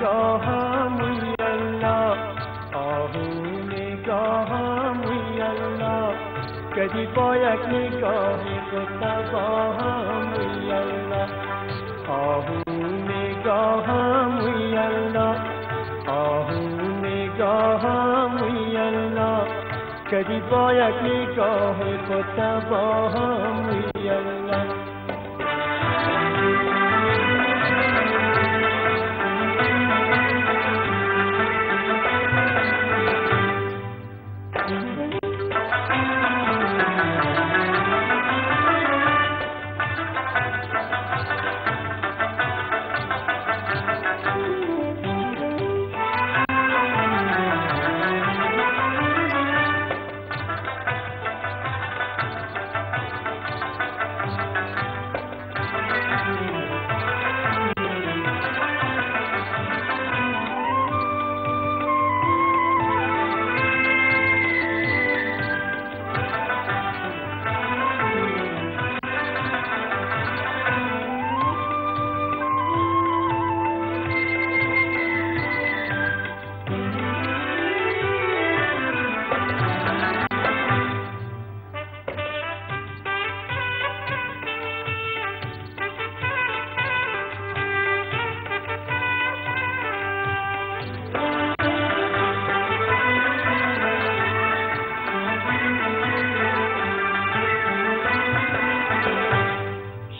گاہ اللہ، آہو نے گاہ اللہ۔ کدی پایا نے گاہ تباہ اللہ۔ آہو نے گاہ اللہ۔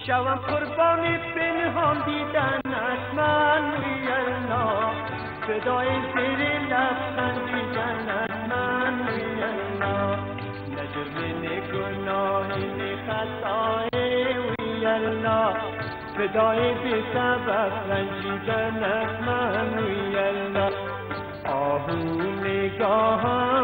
شوم قربان پنهان دیدن از من الله فدای زیر لبخند دیدن از من الله نه جرم نه گناه نه خطای فدای بی سبب رنجیدن از من الله آهو نگاهم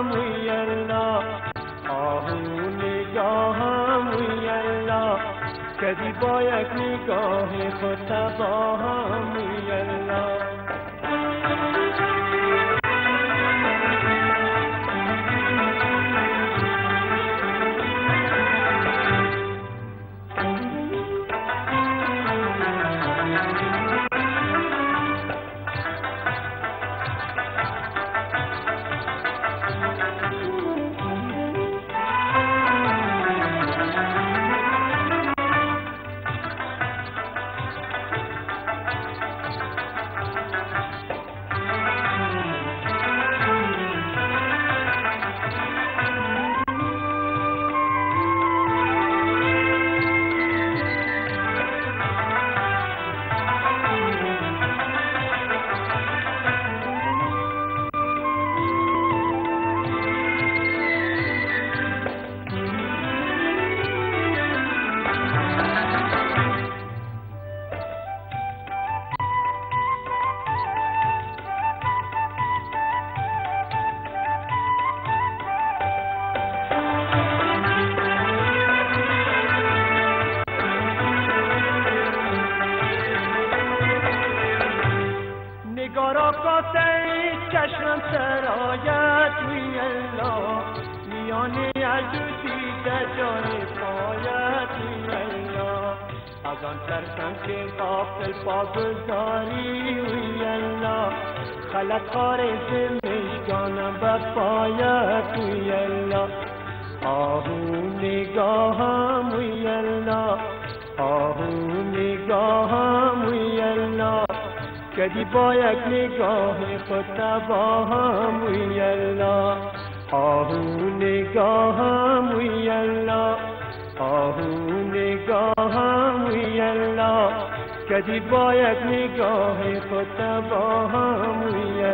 کدی با یک نگاه خود تباهم الله نگارا کاسه چشمم سرایت می الله میان عجوزی در جای پایت می الله از آن ترسم که غافل پا گذاری وی الله خلط خار زمشگانم به پایت وی الله آهو نگاهم کدی با یک نگاه خود تباهم وی الله. آهو نگاهم وی الله. آهو نگاهم وی الله. کدی با یک نگاه خود تباهم وی